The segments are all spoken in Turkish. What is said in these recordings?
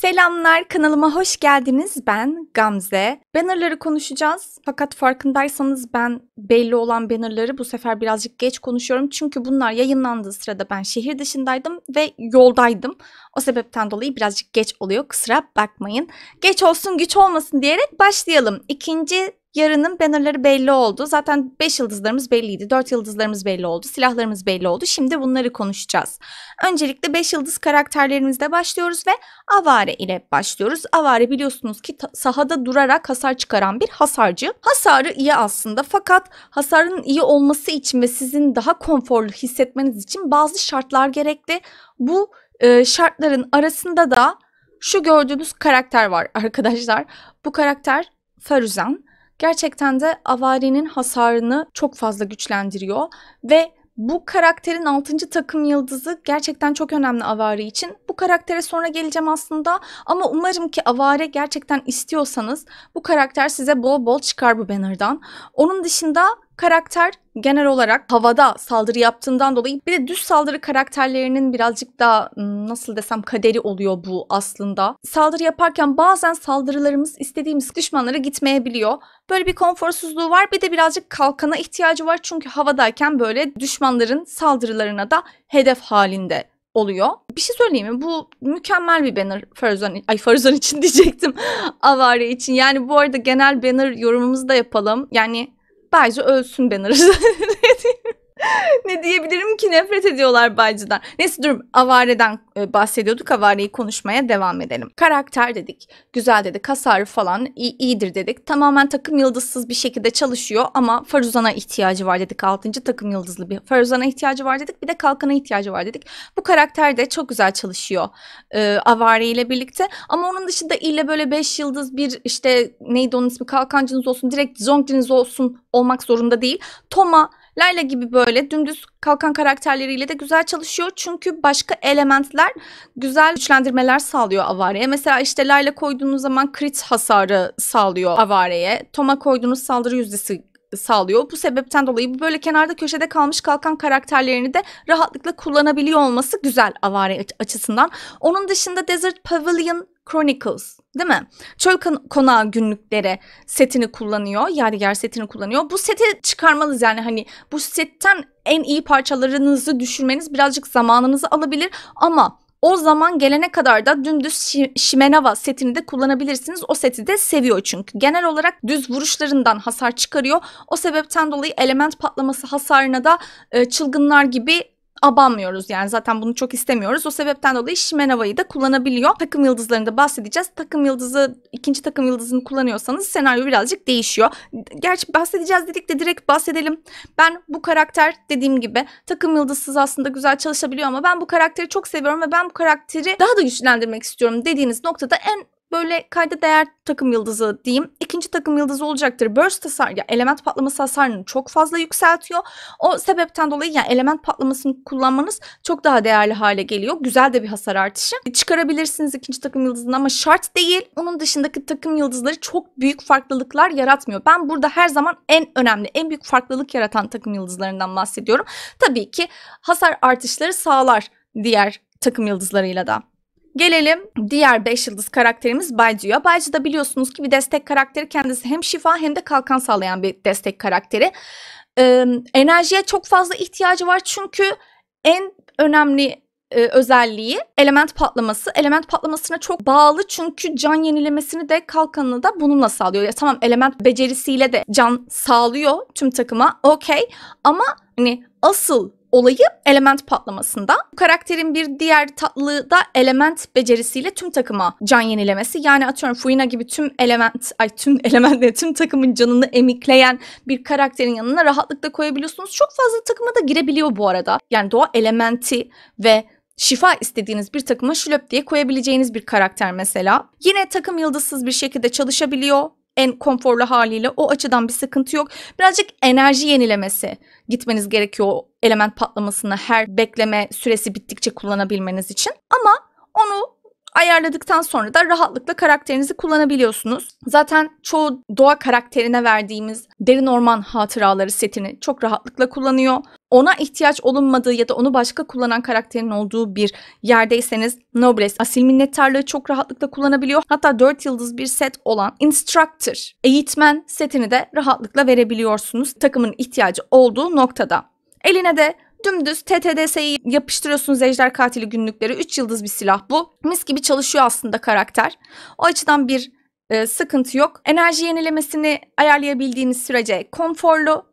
Selamlar kanalıma hoş geldiniz. Ben Gamze. Bannerları konuşacağız. Fakat farkındaysanız ben belli olan bannerları bu sefer birazcık geç konuşuyorum. Çünkü bunlar yayınlandığı sırada ben şehir dışındaydım ve yoldaydım. O sebepten dolayı birazcık geç oluyor. Kusura bakmayın. Geç olsun güç olmasın diyerek başlayalım. İkinci Yarının bannerları belli oldu. Zaten 5 yıldızlarımız belliydi. 4 yıldızlarımız belli oldu. Silahlarımız belli oldu. Şimdi bunları konuşacağız. Öncelikle 5 yıldız karakterlerimizle başlıyoruz ve Avare ile başlıyoruz. Avare biliyorsunuz ki sahada durarak hasar çıkaran bir hasarcı. Hasarı iyi aslında fakat hasarın iyi olması için ve sizin daha konforlu hissetmeniz için bazı şartlar gerekli. Bu e, şartların arasında da şu gördüğünüz karakter var arkadaşlar. Bu karakter Faruzan gerçekten de Avari'nin hasarını çok fazla güçlendiriyor ve bu karakterin 6. takım yıldızı gerçekten çok önemli Avari için. Bu karaktere sonra geleceğim aslında ama umarım ki Avare gerçekten istiyorsanız bu karakter size bol bol çıkar bu banner'dan. Onun dışında karakter genel olarak havada saldırı yaptığından dolayı bir de düz saldırı karakterlerinin birazcık daha nasıl desem kaderi oluyor bu aslında. Saldırı yaparken bazen saldırılarımız istediğimiz düşmanlara gitmeyebiliyor. Böyle bir konforsuzluğu var. Bir de birazcık kalkana ihtiyacı var. Çünkü havadayken böyle düşmanların saldırılarına da hedef halinde oluyor. Bir şey söyleyeyim mi? Bu mükemmel bir banner Faruzan, ay Faruzan için diyecektim. Avare için. Yani bu arada genel banner yorumumuzu da yapalım. Yani Bence ölsün banner. ne diyebilirim ki nefret ediyorlar Baycı'dan. Neyse dur Avare'den e, bahsediyorduk. Avare'yi konuşmaya devam edelim. Karakter dedik. Güzel dedik. Hasarı falan iyi, iyidir dedik. Tamamen takım yıldızsız bir şekilde çalışıyor ama Faruzan'a ihtiyacı var dedik. Altıncı takım yıldızlı bir Faruzan'a ihtiyacı var dedik. Bir de Kalkan'a ihtiyacı var dedik. Bu karakter de çok güzel çalışıyor e, Avare ile birlikte. Ama onun dışında ile böyle 5 yıldız bir işte neydi onun ismi kalkancınız olsun direkt zongliniz olsun olmak zorunda değil. Toma Layla gibi böyle dümdüz kalkan karakterleriyle de güzel çalışıyor. Çünkü başka elementler güzel güçlendirmeler sağlıyor Avare'ye. Mesela işte Layla koyduğunuz zaman crit hasarı sağlıyor Avare'ye. Toma koyduğunuz saldırı yüzdesi sağlıyor. Bu sebepten dolayı böyle kenarda köşede kalmış kalkan karakterlerini de rahatlıkla kullanabiliyor olması güzel Avare açısından. Onun dışında Desert Pavilion Chronicles değil mi? Çöl konağı günlükleri setini kullanıyor. Yadigar setini kullanıyor. Bu seti çıkarmalıyız yani hani bu setten en iyi parçalarınızı düşürmeniz birazcık zamanınızı alabilir ama o zaman gelene kadar da dümdüz Shimenava setini de kullanabilirsiniz. O seti de seviyor çünkü. Genel olarak düz vuruşlarından hasar çıkarıyor. O sebepten dolayı element patlaması hasarına da e, çılgınlar gibi abanmıyoruz yani zaten bunu çok istemiyoruz. O sebepten dolayı Shimenawa'yı da kullanabiliyor. Takım yıldızlarında bahsedeceğiz. Takım yıldızı ikinci takım yıldızını kullanıyorsanız senaryo birazcık değişiyor. Gerçi bahsedeceğiz dedik de direkt bahsedelim. Ben bu karakter dediğim gibi takım yıldızsız aslında güzel çalışabiliyor ama ben bu karakteri çok seviyorum ve ben bu karakteri daha da güçlendirmek istiyorum dediğiniz noktada en böyle kayda değer takım yıldızı diyeyim. İkinci takım yıldızı olacaktır. Burst hasar ya element patlaması hasarını çok fazla yükseltiyor. O sebepten dolayı yani element patlamasını kullanmanız çok daha değerli hale geliyor. Güzel de bir hasar artışı. Çıkarabilirsiniz ikinci takım yıldızını ama şart değil. Onun dışındaki takım yıldızları çok büyük farklılıklar yaratmıyor. Ben burada her zaman en önemli, en büyük farklılık yaratan takım yıldızlarından bahsediyorum. Tabii ki hasar artışları sağlar diğer takım yıldızlarıyla da. Gelelim diğer 5 yıldız karakterimiz Baycu'ya. Baycu da biliyorsunuz ki bir destek karakteri kendisi hem şifa hem de kalkan sağlayan bir destek karakteri. Ee, enerjiye çok fazla ihtiyacı var çünkü en önemli e, özelliği element patlaması. Element patlamasına çok bağlı çünkü can yenilemesini de kalkanını da bununla sağlıyor. Ya tamam element becerisiyle de can sağlıyor tüm takıma okey ama hani asıl olayı element patlamasında. Bu karakterin bir diğer tatlılığı da element becerisiyle tüm takıma can yenilemesi. Yani atıyorum Fuina gibi tüm element, ay tüm element tüm takımın canını emikleyen bir karakterin yanına rahatlıkla koyabiliyorsunuz. Çok fazla takıma da girebiliyor bu arada. Yani doğa elementi ve şifa istediğiniz bir takıma şlöp diye koyabileceğiniz bir karakter mesela. Yine takım yıldızsız bir şekilde çalışabiliyor en konforlu haliyle o açıdan bir sıkıntı yok. Birazcık enerji yenilemesi gitmeniz gerekiyor element patlamasını her bekleme süresi bittikçe kullanabilmeniz için. Ama onu Ayarladıktan sonra da rahatlıkla karakterinizi kullanabiliyorsunuz. Zaten çoğu doğa karakterine verdiğimiz derin orman hatıraları setini çok rahatlıkla kullanıyor. Ona ihtiyaç olunmadığı ya da onu başka kullanan karakterin olduğu bir yerdeyseniz Nobles asil minnettarlığı çok rahatlıkla kullanabiliyor. Hatta 4 yıldız bir set olan Instructor, eğitmen setini de rahatlıkla verebiliyorsunuz takımın ihtiyacı olduğu noktada. Eline de Dümdüz TTDS'yi yapıştırıyorsunuz Ejder Katili günlükleri. 3 yıldız bir silah bu. Mis gibi çalışıyor aslında karakter. O açıdan bir e, sıkıntı yok. Enerji yenilemesini ayarlayabildiğiniz sürece konforlu.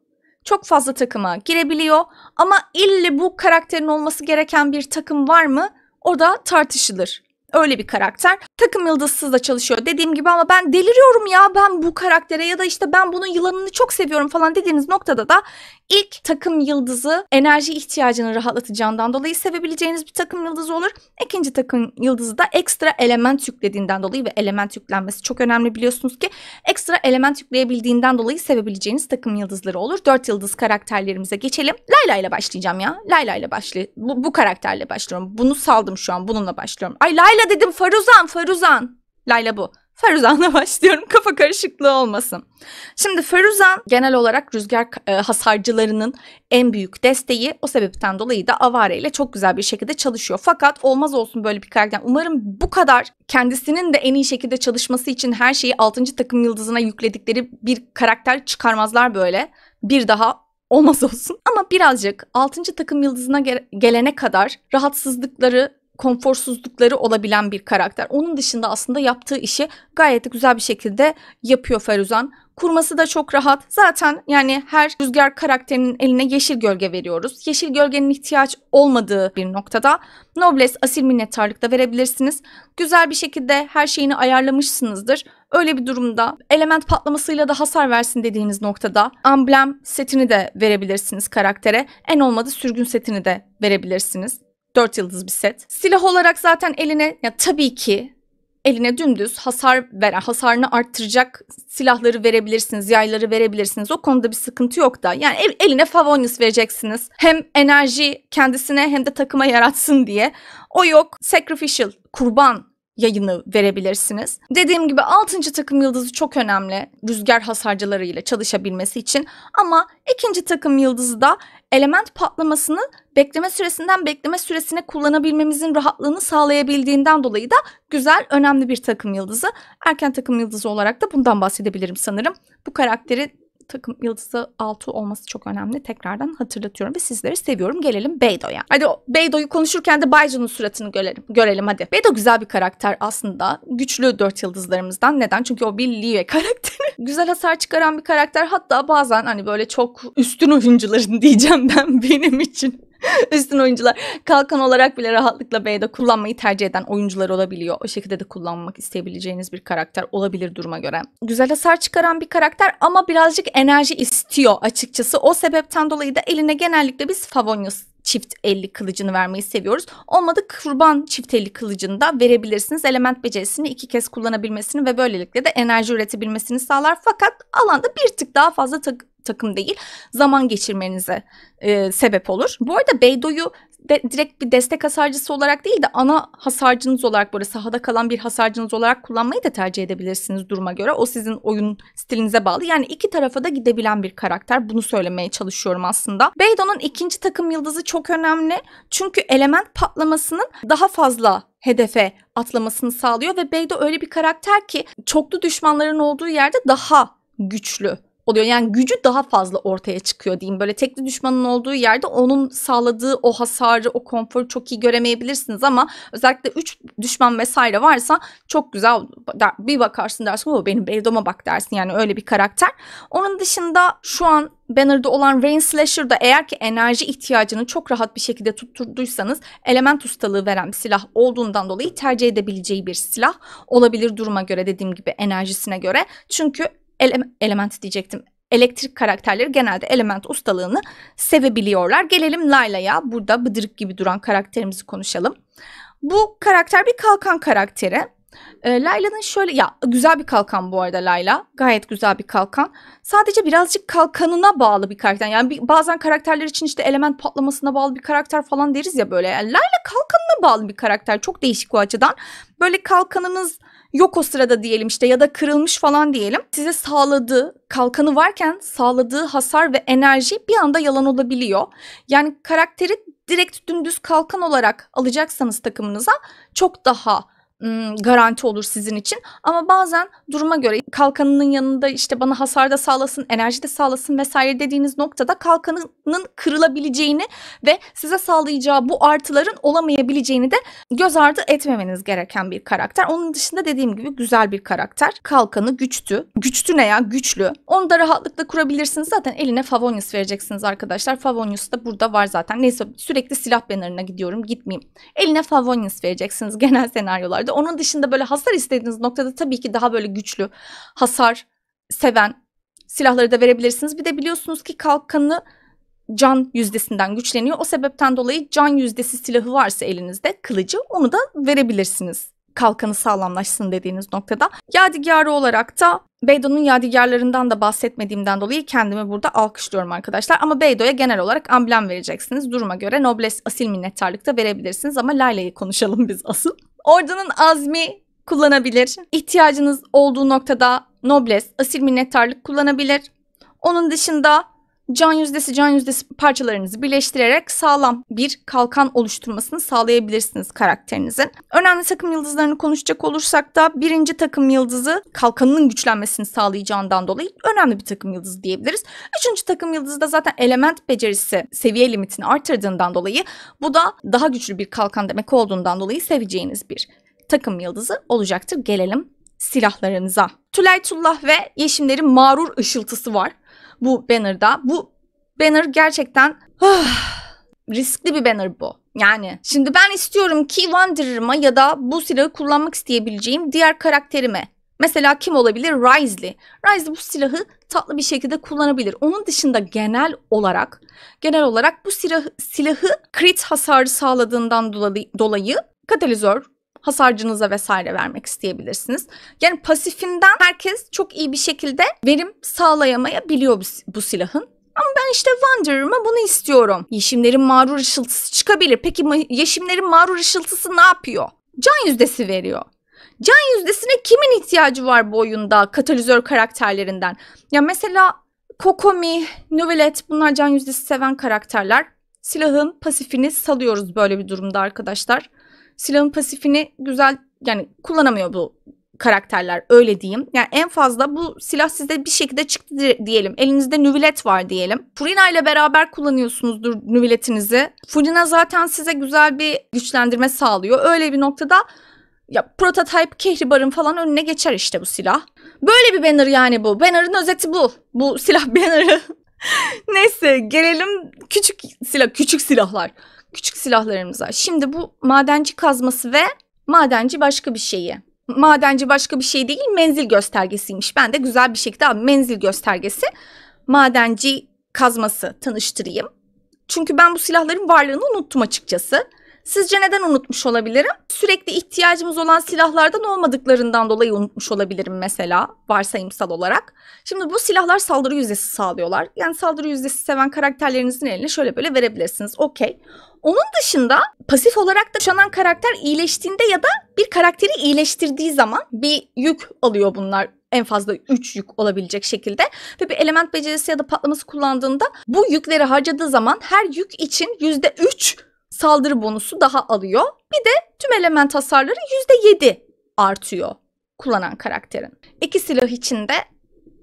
Çok fazla takıma girebiliyor. Ama ille bu karakterin olması gereken bir takım var mı? O da tartışılır. Öyle bir karakter. Takım yıldızsız da çalışıyor dediğim gibi ama ben deliriyorum ya ben bu karaktere ya da işte ben bunun yılanını çok seviyorum falan dediğiniz noktada da ilk takım yıldızı enerji ihtiyacını rahatlatacağından dolayı sevebileceğiniz bir takım yıldızı olur. İkinci takım yıldızı da ekstra element yüklediğinden dolayı ve element yüklenmesi çok önemli biliyorsunuz ki ekstra element yükleyebildiğinden dolayı sevebileceğiniz takım yıldızları olur. Dört yıldız karakterlerimize geçelim. Layla ile başlayacağım ya. Layla ile başlay bu, bu karakterle başlıyorum. Bunu saldım şu an. Bununla başlıyorum. Ay Layla dedim Faruzan Faruzan. Layla bu. Feruzan'la başlıyorum kafa karışıklığı olmasın. Şimdi Feruzan genel olarak rüzgar e, hasarcılarının en büyük desteği. O sebepten dolayı da Avare ile çok güzel bir şekilde çalışıyor. Fakat olmaz olsun böyle bir karakter. Umarım bu kadar kendisinin de en iyi şekilde çalışması için her şeyi 6. takım yıldızına yükledikleri bir karakter çıkarmazlar böyle. Bir daha olmaz olsun. Ama birazcık 6. takım yıldızına gelene kadar rahatsızlıkları konforsuzlukları olabilen bir karakter. Onun dışında aslında yaptığı işi gayet güzel bir şekilde yapıyor Feruzan. Kurması da çok rahat. Zaten yani her rüzgar karakterinin eline yeşil gölge veriyoruz. Yeşil gölgenin ihtiyaç olmadığı bir noktada Nobles asil minnettarlıkta verebilirsiniz. Güzel bir şekilde her şeyini ayarlamışsınızdır. Öyle bir durumda element patlamasıyla da hasar versin dediğiniz noktada amblem setini de verebilirsiniz karaktere. En olmadı sürgün setini de verebilirsiniz. 4 yıldız bir set. Silah olarak zaten eline ya tabii ki eline dümdüz hasar veren, hasarını arttıracak silahları verebilirsiniz, yayları verebilirsiniz. O konuda bir sıkıntı yok da. Yani el, eline Favonius vereceksiniz. Hem enerji kendisine hem de takıma yaratsın diye. O yok. Sacrificial, kurban yayını verebilirsiniz. Dediğim gibi 6. takım yıldızı çok önemli rüzgar hasarcılarıyla çalışabilmesi için ama ikinci takım yıldızı da element patlamasını bekleme süresinden bekleme süresine kullanabilmemizin rahatlığını sağlayabildiğinden dolayı da güzel, önemli bir takım yıldızı. Erken takım yıldızı olarak da bundan bahsedebilirim sanırım. Bu karakteri takım yıldızı 6 olması çok önemli. Tekrardan hatırlatıyorum ve sizleri seviyorum. Gelelim Beydo'ya. Hadi Beydo'yu konuşurken de Baycan'ın suratını görelim. Görelim hadi. Beydo güzel bir karakter aslında. Güçlü 4 yıldızlarımızdan. Neden? Çünkü o bir Liye karakteri. güzel hasar çıkaran bir karakter. Hatta bazen hani böyle çok üstün oyuncuların diyeceğim ben benim için. üstün oyuncular kalkan olarak bile rahatlıkla B'de kullanmayı tercih eden oyuncular olabiliyor. O şekilde de kullanmak isteyebileceğiniz bir karakter olabilir duruma göre. Güzel hasar çıkaran bir karakter ama birazcık enerji istiyor açıkçası. O sebepten dolayı da eline genellikle biz Favonius çift elli kılıcını vermeyi seviyoruz. Olmadı kurban çift elli kılıcını da verebilirsiniz. Element becerisini iki kez kullanabilmesini ve böylelikle de enerji üretebilmesini sağlar. Fakat alanda bir tık daha fazla tak takım değil zaman geçirmenize e, sebep olur. Bu arada Beydo'yu de, direkt bir destek hasarcısı olarak değil de ana hasarcınız olarak böyle sahada kalan bir hasarcınız olarak kullanmayı da tercih edebilirsiniz duruma göre. O sizin oyun stilinize bağlı. Yani iki tarafa da gidebilen bir karakter. Bunu söylemeye çalışıyorum aslında. Beydo'nun ikinci takım yıldızı çok önemli. Çünkü element patlamasının daha fazla hedefe atlamasını sağlıyor ve Beydo öyle bir karakter ki çoklu düşmanların olduğu yerde daha güçlü oluyor. Yani gücü daha fazla ortaya çıkıyor diyeyim. Böyle tekli düşmanın olduğu yerde onun sağladığı o hasarı, o konforu çok iyi göremeyebilirsiniz ama özellikle 3 düşman vesaire varsa çok güzel bir bakarsın dersin o benim Beydoma bak dersin yani öyle bir karakter. Onun dışında şu an Banner'da olan Rain Slasher'da eğer ki enerji ihtiyacını çok rahat bir şekilde tutturduysanız element ustalığı veren bir silah olduğundan dolayı tercih edebileceği bir silah olabilir duruma göre dediğim gibi enerjisine göre. Çünkü ele element diyecektim. Elektrik karakterleri genelde element ustalığını sevebiliyorlar. Gelelim Layla'ya. Burada bıdırık gibi duran karakterimizi konuşalım. Bu karakter bir kalkan karakteri. E, Layla'nın şöyle ya güzel bir kalkan bu arada Layla. Gayet güzel bir kalkan. Sadece birazcık kalkanına bağlı bir karakter. Yani bir, bazen karakterler için işte element patlamasına bağlı bir karakter falan deriz ya böyle. Yani Layla kalkanına bağlı bir karakter. Çok değişik o açıdan. Böyle kalkanınız yok o sırada diyelim işte ya da kırılmış falan diyelim. Size sağladığı, kalkanı varken sağladığı hasar ve enerji bir anda yalan olabiliyor. Yani karakteri direkt dümdüz kalkan olarak alacaksanız takımınıza çok daha garanti olur sizin için. Ama bazen duruma göre kalkanının yanında işte bana hasar da sağlasın, enerji de sağlasın vesaire dediğiniz noktada kalkanının kırılabileceğini ve size sağlayacağı bu artıların olamayabileceğini de göz ardı etmemeniz gereken bir karakter. Onun dışında dediğim gibi güzel bir karakter. Kalkanı güçtü. Güçtü ne ya? Güçlü. Onu da rahatlıkla kurabilirsiniz. Zaten eline Favonius vereceksiniz arkadaşlar. Favonius da burada var zaten. Neyse sürekli silah bannerına gidiyorum. Gitmeyeyim. Eline Favonius vereceksiniz genel senaryolarda. Onun dışında böyle hasar istediğiniz noktada tabii ki daha böyle güçlü, hasar seven silahları da verebilirsiniz. Bir de biliyorsunuz ki kalkanı can yüzdesinden güçleniyor. O sebepten dolayı can yüzdesi silahı varsa elinizde kılıcı onu da verebilirsiniz. Kalkanı sağlamlaşsın dediğiniz noktada. Yadigarı olarak da Beydo'nun yadigarlarından da bahsetmediğimden dolayı kendimi burada alkışlıyorum arkadaşlar. Ama Beydo'ya genel olarak amblem vereceksiniz. Duruma göre Nobles asil minnettarlık da verebilirsiniz ama Layla'yı konuşalım biz asıl. Ordunun azmi kullanabilir. İhtiyacınız olduğu noktada Nobles asil minnettarlık kullanabilir. Onun dışında can yüzdesi can yüzdesi parçalarınızı birleştirerek sağlam bir kalkan oluşturmasını sağlayabilirsiniz karakterinizin. Önemli takım yıldızlarını konuşacak olursak da birinci takım yıldızı kalkanının güçlenmesini sağlayacağından dolayı önemli bir takım yıldızı diyebiliriz. Üçüncü takım yıldızı da zaten element becerisi seviye limitini artırdığından dolayı bu da daha güçlü bir kalkan demek olduğundan dolayı seveceğiniz bir takım yıldızı olacaktır. Gelelim silahlarınıza. Tülaytullah ve Yeşimlerin mağrur ışıltısı var bu banner'da. Bu banner gerçekten ah, riskli bir banner bu. Yani şimdi ben istiyorum ki Wanderer'ıma ya da bu silahı kullanmak isteyebileceğim diğer karakterime Mesela kim olabilir? Risley. Risley bu silahı tatlı bir şekilde kullanabilir. Onun dışında genel olarak genel olarak bu silahı, silahı crit hasarı sağladığından dolayı, dolayı katalizör hasarcınıza vesaire vermek isteyebilirsiniz. Yani pasifinden herkes çok iyi bir şekilde verim sağlayamayabiliyor bu, silahın. Ama ben işte Wanderer'ıma bunu istiyorum. Yeşimlerin mağrur ışıltısı çıkabilir. Peki yeşimlerin mağrur ışıltısı ne yapıyor? Can yüzdesi veriyor. Can yüzdesine kimin ihtiyacı var bu oyunda katalizör karakterlerinden? Ya mesela Kokomi, Novelet bunlar can yüzdesi seven karakterler. Silahın pasifini salıyoruz böyle bir durumda arkadaşlar silahın pasifini güzel yani kullanamıyor bu karakterler öyle diyeyim. Yani en fazla bu silah sizde bir şekilde çıktı diyelim. Elinizde nüvilet var diyelim. Furina ile beraber kullanıyorsunuzdur nüviletinizi. Furina zaten size güzel bir güçlendirme sağlıyor. Öyle bir noktada ya prototype Kehribar'ın falan önüne geçer işte bu silah. Böyle bir banner yani bu. Banner'ın özeti bu. Bu silah banner'ı. Neyse gelelim küçük silah, küçük silahlar küçük silahlarımıza. Şimdi bu madenci kazması ve madenci başka bir şeyi. Madenci başka bir şey değil menzil göstergesiymiş. Ben de güzel bir şekilde abi menzil göstergesi madenci kazması tanıştırayım. Çünkü ben bu silahların varlığını unuttum açıkçası. Sizce neden unutmuş olabilirim? Sürekli ihtiyacımız olan silahlardan olmadıklarından dolayı unutmuş olabilirim mesela varsayımsal olarak. Şimdi bu silahlar saldırı yüzdesi sağlıyorlar. Yani saldırı yüzdesi seven karakterlerinizin eline şöyle böyle verebilirsiniz. Okey. Onun dışında pasif olarak da yaşanan karakter iyileştiğinde ya da bir karakteri iyileştirdiği zaman bir yük alıyor bunlar en fazla 3 yük olabilecek şekilde ve bir element becerisi ya da patlaması kullandığında bu yükleri harcadığı zaman her yük için %3 saldırı bonusu daha alıyor. Bir de tüm element hasarları %7 artıyor kullanan karakterin. İki silah için de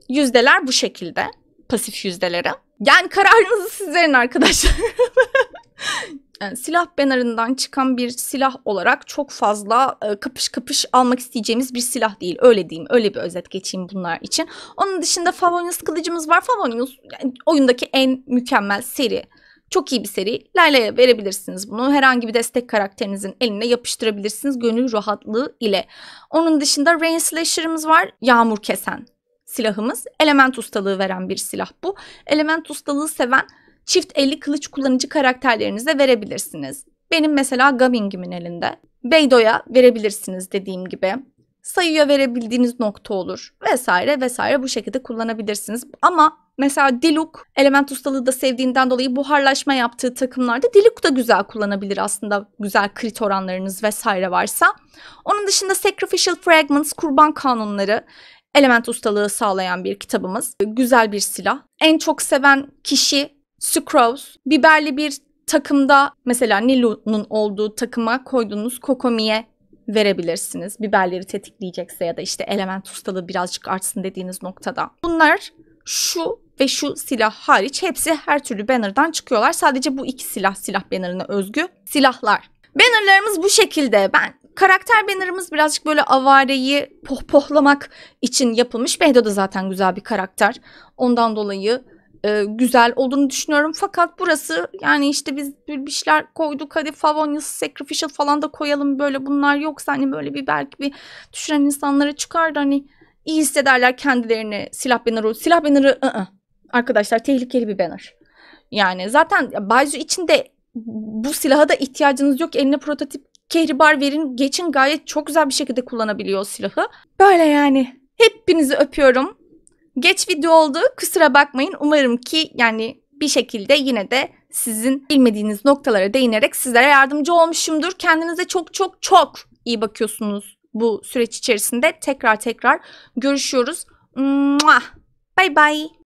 yüzdeler bu şekilde. Pasif yüzdeleri. Yani kararınızı sizlerin arkadaşlar. yani silah bannerından çıkan bir silah olarak çok fazla e, kapış kapış almak isteyeceğimiz bir silah değil. Öyle diyeyim. Öyle bir özet geçeyim bunlar için. Onun dışında Favonius kılıcımız var. Favonius yani oyundaki en mükemmel seri. Çok iyi bir seri. Layla'ya verebilirsiniz bunu. Herhangi bir destek karakterinizin eline yapıştırabilirsiniz gönül rahatlığı ile. Onun dışında Rain Slasher'ımız var. Yağmur kesen silahımız. Element ustalığı veren bir silah bu. Element ustalığı seven çift elli kılıç kullanıcı karakterlerinize verebilirsiniz. Benim mesela Gaming'imin elinde. Beydo'ya verebilirsiniz dediğim gibi. sayıya verebildiğiniz nokta olur vesaire vesaire bu şekilde kullanabilirsiniz. Ama mesela Diluk element ustalığı da sevdiğinden dolayı buharlaşma yaptığı takımlarda Diluk da güzel kullanabilir aslında güzel krit oranlarınız vesaire varsa. Onun dışında Sacrificial Fragments kurban kanunları element ustalığı sağlayan bir kitabımız. Güzel bir silah. En çok seven kişi Sucrose. Biberli bir takımda mesela Nilu'nun olduğu takıma koyduğunuz Kokomi'ye verebilirsiniz. Biberleri tetikleyecekse ya da işte element ustalığı birazcık artsın dediğiniz noktada. Bunlar şu ve şu silah hariç hepsi her türlü banner'dan çıkıyorlar. Sadece bu iki silah silah banner'ına özgü silahlar. Banner'larımız bu şekilde. Ben karakter banner'ımız birazcık böyle avareyi pohpohlamak için yapılmış. Behdo da zaten güzel bir karakter. Ondan dolayı e, güzel olduğunu düşünüyorum. Fakat burası yani işte biz bir şeyler koyduk hadi Favonius Sacrificial falan da koyalım böyle bunlar yoksa hani böyle bir belki bir düşüren insanlara çıkar da hani iyi hissederler kendilerini silah banner'ı. Silah banner'ı ı-ı. Arkadaşlar tehlikeli bir banner. Yani zaten Baizu içinde bu silaha da ihtiyacınız yok. Eline prototip kehribar verin geçin gayet çok güzel bir şekilde kullanabiliyor silahı. Böyle yani. Hepinizi öpüyorum. Geç video oldu. Kusura bakmayın. Umarım ki yani bir şekilde yine de sizin bilmediğiniz noktalara değinerek sizlere yardımcı olmuşumdur. Kendinize çok çok çok iyi bakıyorsunuz bu süreç içerisinde. Tekrar tekrar görüşüyoruz. Bye bye.